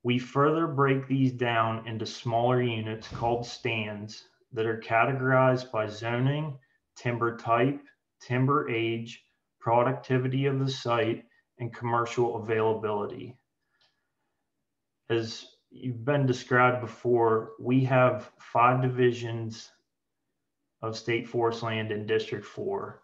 We further break these down into smaller units called stands that are categorized by zoning, timber type, timber age, productivity of the site, and commercial availability. As you've been described before, we have five divisions of state forest land in District 4.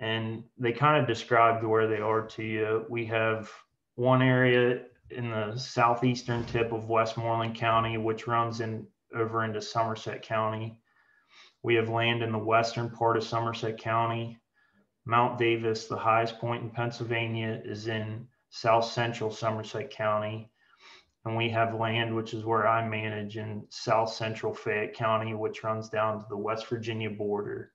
And they kind of described where they are to you. We have one area in the southeastern tip of Westmoreland County, which runs in over into Somerset County. We have land in the western part of Somerset County. Mount Davis, the highest point in Pennsylvania, is in south central Somerset County. And we have land, which is where I manage in south central Fayette County, which runs down to the West Virginia border.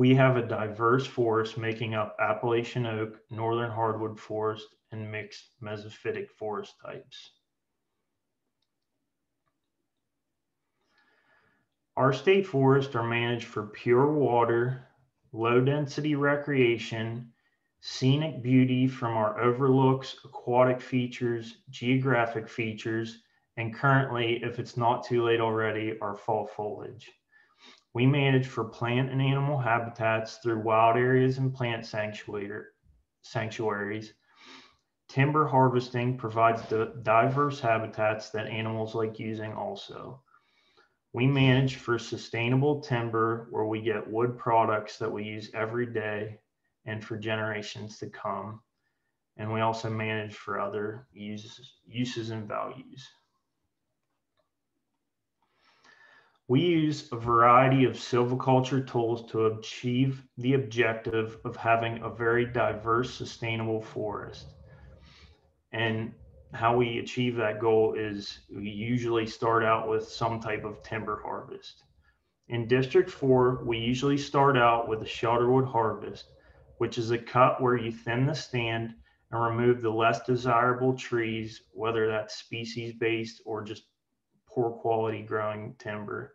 We have a diverse forest making up Appalachian oak, northern hardwood forest, and mixed mesophytic forest types. Our state forests are managed for pure water, low density recreation, scenic beauty from our overlooks, aquatic features, geographic features, and currently, if it's not too late already, our fall foliage. We manage for plant and animal habitats through wild areas and plant sanctuaries. Timber harvesting provides the diverse habitats that animals like using also. We manage for sustainable timber where we get wood products that we use every day and for generations to come. And we also manage for other uses, uses and values. We use a variety of silviculture tools to achieve the objective of having a very diverse, sustainable forest. And how we achieve that goal is we usually start out with some type of timber harvest. In District 4, we usually start out with a shelterwood harvest, which is a cut where you thin the stand and remove the less desirable trees, whether that's species based or just poor quality growing timber.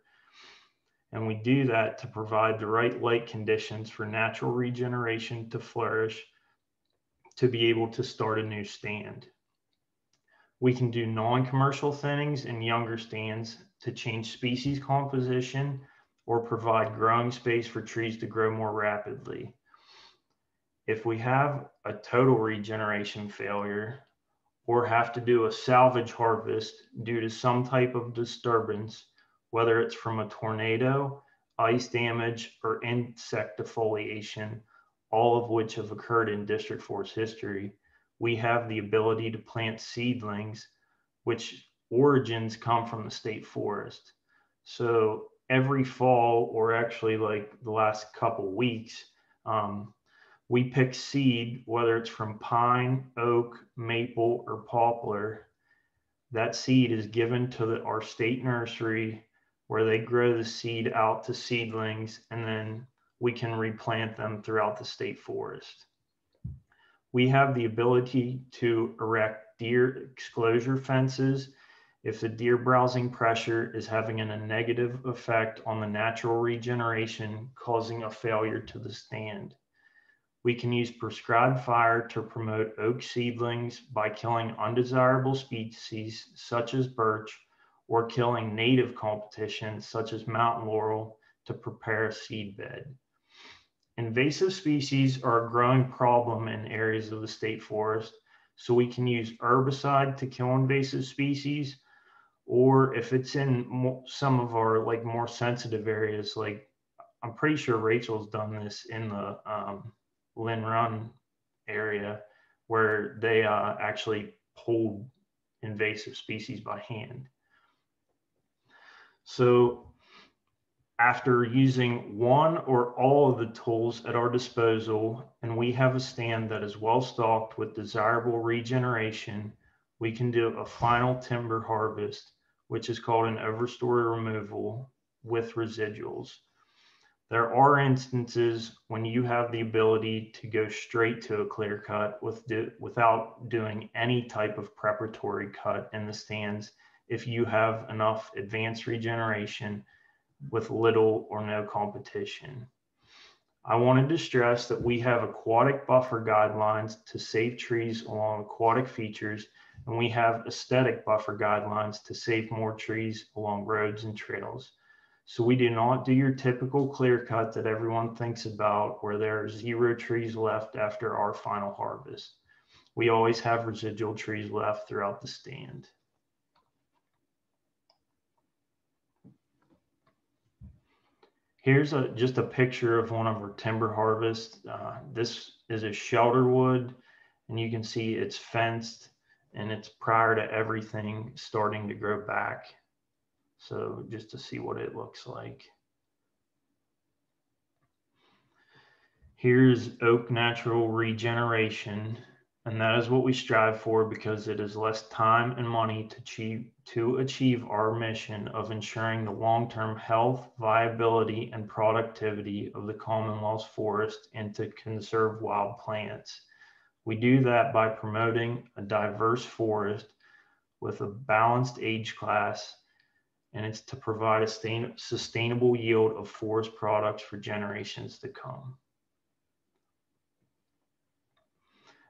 And we do that to provide the right light conditions for natural regeneration to flourish to be able to start a new stand. We can do non-commercial thinnings in younger stands to change species composition or provide growing space for trees to grow more rapidly. If we have a total regeneration failure or have to do a salvage harvest due to some type of disturbance, whether it's from a tornado, ice damage, or insect defoliation, all of which have occurred in District 4's history, we have the ability to plant seedlings, which origins come from the state forest. So every fall, or actually like the last couple weeks, um, we pick seed, whether it's from pine, oak, maple, or poplar. That seed is given to the, our state nursery where they grow the seed out to seedlings and then we can replant them throughout the state forest we have the ability to erect deer exclosure fences if the deer browsing pressure is having a negative effect on the natural regeneration, causing a failure to the stand. We can use prescribed fire to promote oak seedlings by killing undesirable species such as birch or killing native competition such as mountain laurel to prepare a seed bed. Invasive species are a growing problem in areas of the state forest, so we can use herbicide to kill invasive species, or if it's in some of our like more sensitive areas, like I'm pretty sure Rachel's done this in the um, Linn Run area, where they uh, actually pulled invasive species by hand. So after using one or all of the tools at our disposal, and we have a stand that is well stocked with desirable regeneration, we can do a final timber harvest, which is called an overstory removal with residuals. There are instances when you have the ability to go straight to a clear cut with do, without doing any type of preparatory cut in the stands if you have enough advanced regeneration with little or no competition. I wanted to stress that we have aquatic buffer guidelines to save trees along aquatic features, and we have aesthetic buffer guidelines to save more trees along roads and trails. So we do not do your typical clear cut that everyone thinks about where there are zero trees left after our final harvest. We always have residual trees left throughout the stand. Here's a, just a picture of one of our timber harvests. Uh, this is a shelter wood and you can see it's fenced and it's prior to everything starting to grow back. So just to see what it looks like. Here's oak natural regeneration. And that is what we strive for because it is less time and money to achieve, to achieve our mission of ensuring the long-term health, viability, and productivity of the Commonwealth's forest and to conserve wild plants. We do that by promoting a diverse forest with a balanced age class, and it's to provide a sustainable yield of forest products for generations to come.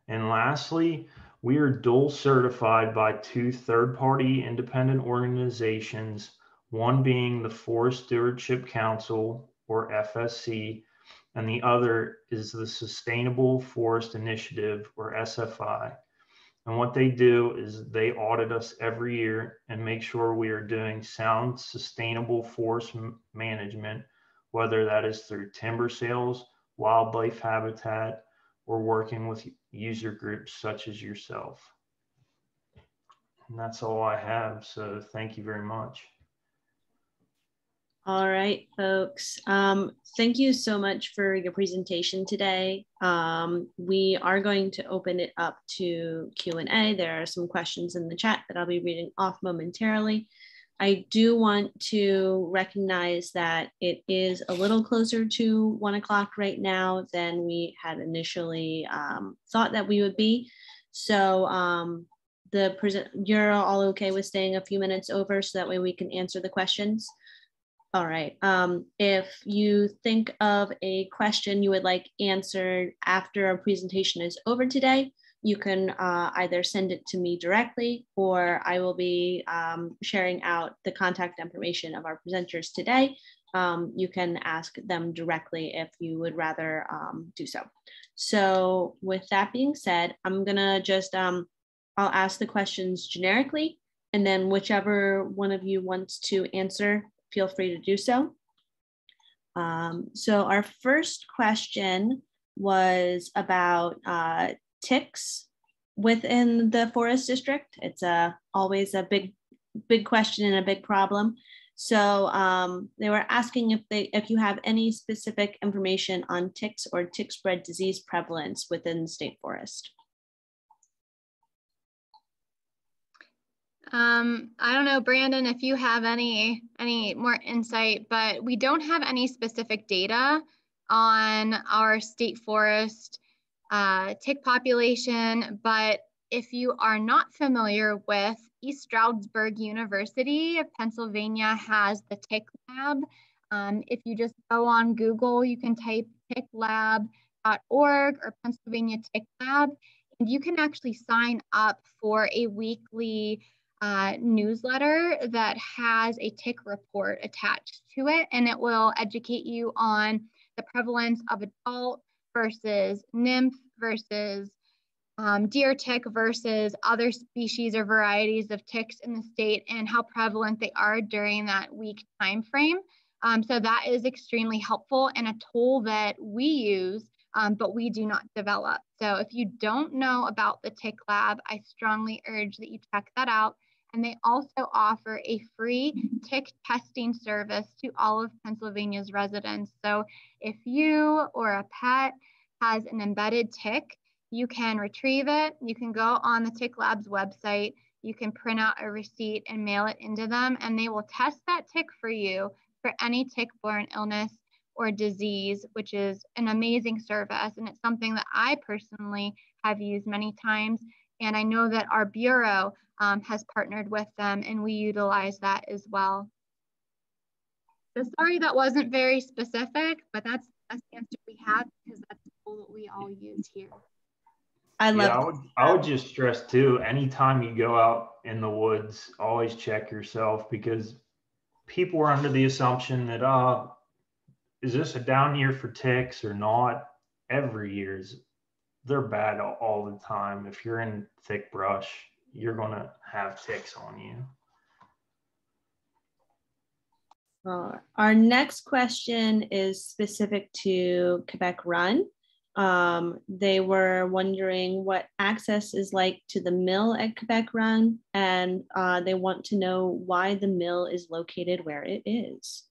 And lastly, we are dual certified by two third party independent organizations, one being the Forest Stewardship Council or FSC, and the other is the Sustainable Forest Initiative or SFI. And what they do is they audit us every year and make sure we are doing sound, sustainable forest management, whether that is through timber sales, wildlife habitat, or working with user groups such as yourself. And that's all I have. So thank you very much. All right, folks. Um, thank you so much for your presentation today. Um, we are going to open it up to Q&A. There are some questions in the chat that I'll be reading off momentarily. I do want to recognize that it is a little closer to one o'clock right now than we had initially um, thought that we would be. So um, the present, you're all okay with staying a few minutes over so that way we can answer the questions. All right. Um, if you think of a question you would like answered after our presentation is over today, you can uh, either send it to me directly or I will be um, sharing out the contact information of our presenters today. Um, you can ask them directly if you would rather um, do so. So with that being said, I'm gonna just, um, I'll ask the questions generically and then whichever one of you wants to answer, feel free to do so. Um, so our first question was about uh, ticks within the forest district. It's a, always a big, big question and a big problem. So um, they were asking if they if you have any specific information on ticks or tick spread disease prevalence within the state forest. Um, I don't know, Brandon, if you have any any more insight, but we don't have any specific data on our state forest uh, tick population, but if you are not familiar with East Stroudsburg University of Pennsylvania has the tick lab. Um, if you just go on Google, you can type ticklab.org or Pennsylvania Tick Lab, and you can actually sign up for a weekly uh, newsletter that has a tick report attached to it, and it will educate you on the prevalence of adult versus nymph versus um, deer tick versus other species or varieties of ticks in the state and how prevalent they are during that week time frame. Um, so that is extremely helpful and a tool that we use, um, but we do not develop. So if you don't know about the Tick Lab, I strongly urge that you check that out. And they also offer a free tick testing service to all of Pennsylvania's residents. So if you or a pet has an embedded tick, you can retrieve it. You can go on the Tick Labs website. You can print out a receipt and mail it into them, and they will test that tick for you for any tick borne illness or disease, which is an amazing service. And it's something that I personally have used many times. And I know that our Bureau um, has partnered with them and we utilize that as well. So sorry that wasn't very specific, but that's the best answer we have because that's the tool that we all use here. I love. Yeah, I would, I would just stress too. Anytime you go out in the woods, always check yourself because people are under the assumption that uh, is this a down year for ticks or not? Every year is they're bad all, the time. If you're in thick brush, you're gonna have ticks on you. Uh, our next question is specific to Quebec Run. Um, they were wondering what access is like to the mill at Quebec Run, and uh, they want to know why the mill is located where it is.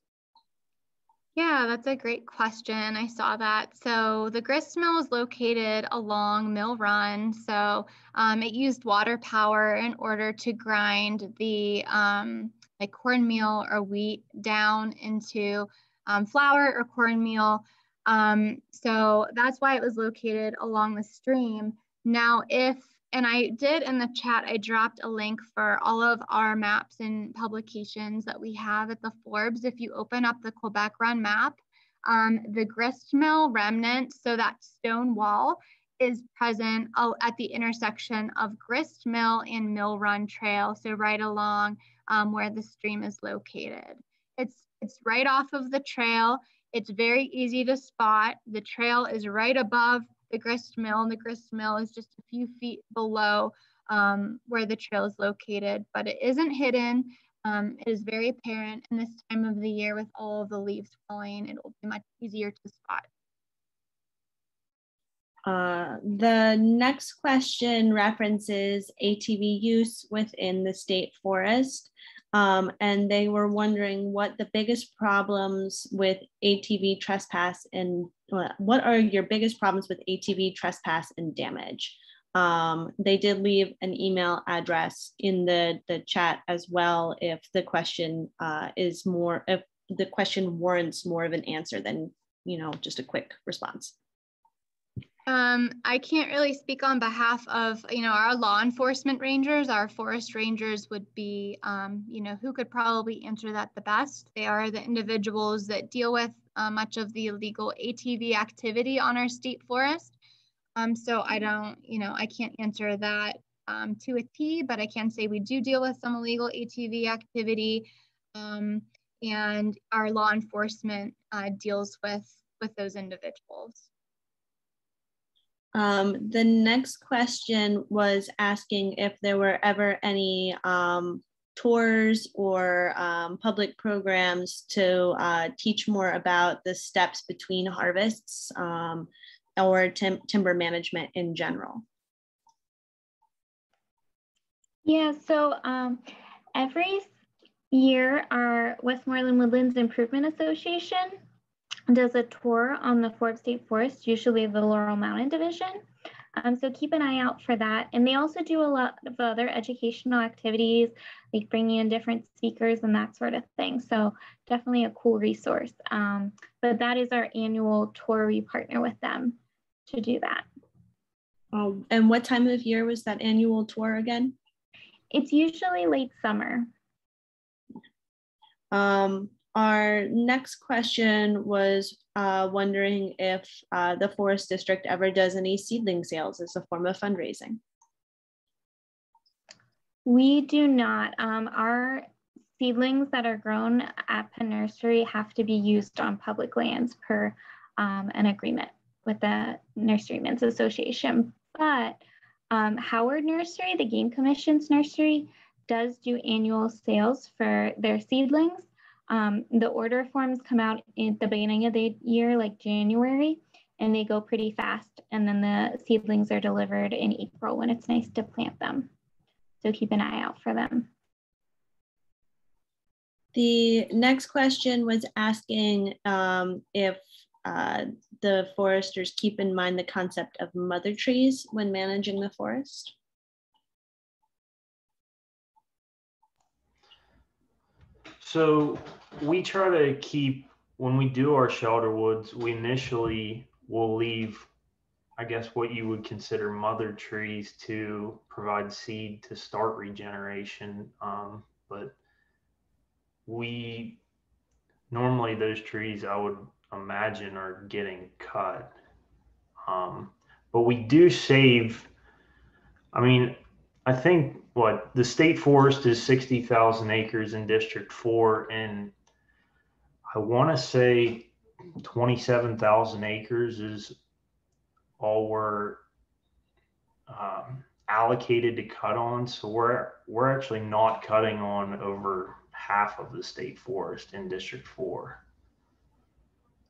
Yeah, that's a great question. I saw that. So the grist mill is located along Mill Run. So um, it used water power in order to grind the um, like cornmeal or wheat down into um, flour or cornmeal. Um, so that's why it was located along the stream. Now, if, and I did in the chat, I dropped a link for all of our maps and publications that we have at the Forbes. If you open up the Quebec Run map, um, the grist mill remnant, so that stone wall is present at the intersection of grist mill and mill run trail. So right along um, where the stream is located. It's, it's right off of the trail. It's very easy to spot. The trail is right above the grist mill and the grist mill is just a few feet below um, where the trail is located, but it isn't hidden. Um, it is very apparent in this time of the year with all of the leaves falling. It will be much easier to spot. Uh, the next question references ATV use within the state forest. Um, and they were wondering what the biggest problems with ATV trespass and what are your biggest problems with ATV trespass and damage? Um, they did leave an email address in the, the chat as well if the question uh, is more, if the question warrants more of an answer than, you know, just a quick response. Um, I can't really speak on behalf of, you know, our law enforcement rangers. Our forest rangers would be, um, you know, who could probably answer that the best. They are the individuals that deal with uh, much of the illegal ATV activity on our state forest. Um, so I don't, you know, I can't answer that um, to a T, but I can say we do deal with some illegal ATV activity, um, and our law enforcement uh, deals with with those individuals. Um, the next question was asking if there were ever any um, tours or um, public programs to uh, teach more about the steps between harvests um, or tim timber management in general. Yeah, so um, every year our Westmoreland Woodlands Improvement Association does a tour on the Forbes State Forest, usually the Laurel Mountain Division. Um, so keep an eye out for that. And they also do a lot of other educational activities, like bringing in different speakers and that sort of thing. So definitely a cool resource. Um, but that is our annual tour. We partner with them to do that. Oh, and what time of year was that annual tour again? It's usually late summer. Um, our next question was uh, wondering if uh, the Forest District ever does any seedling sales as a form of fundraising. We do not. Um, our seedlings that are grown at Penn Nursery have to be used on public lands per um, an agreement with the Nurserymen's Association. But um, Howard Nursery, the Game Commission's nursery, does do annual sales for their seedlings. Um, the order forms come out at the beginning of the year, like January, and they go pretty fast. And then the seedlings are delivered in April when it's nice to plant them. So keep an eye out for them. The next question was asking um, if uh, the foresters keep in mind the concept of mother trees when managing the forest. So we try to keep when we do our shelter woods, we initially will leave, I guess, what you would consider mother trees to provide seed to start regeneration. Um, but we normally those trees I would imagine are getting cut. Um, but we do save, I mean, I think what the state forest is 60,000 acres in District 4, and I want to say 27,000 acres is all we're um, allocated to cut on. So we're we're actually not cutting on over half of the state forest in District 4.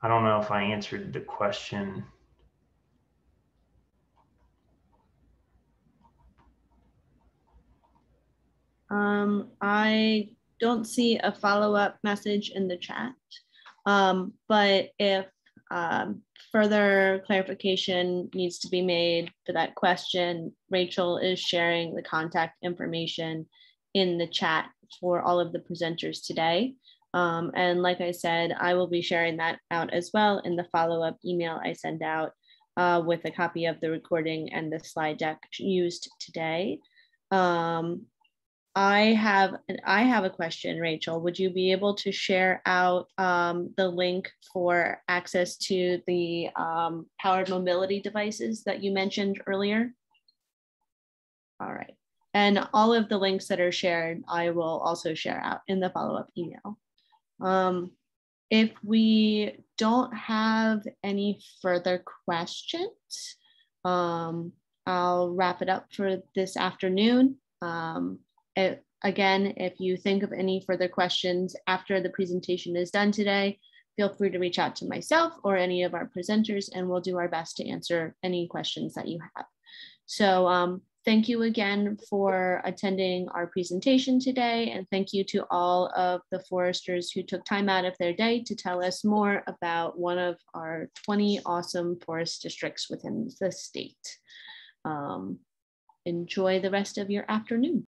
I don't know if I answered the question. Um, I don't see a follow-up message in the chat, um, but if um, further clarification needs to be made for that question, Rachel is sharing the contact information in the chat for all of the presenters today. Um, and like I said, I will be sharing that out as well in the follow-up email I send out uh, with a copy of the recording and the slide deck used today. Um, I have I have a question, Rachel. Would you be able to share out um, the link for access to the um, powered mobility devices that you mentioned earlier? All right. And all of the links that are shared, I will also share out in the follow-up email. Um, if we don't have any further questions, um, I'll wrap it up for this afternoon. Um, it, again, if you think of any further questions after the presentation is done today, feel free to reach out to myself or any of our presenters and we'll do our best to answer any questions that you have. So um, thank you again for attending our presentation today and thank you to all of the foresters who took time out of their day to tell us more about one of our 20 awesome forest districts within the state. Um, enjoy the rest of your afternoon.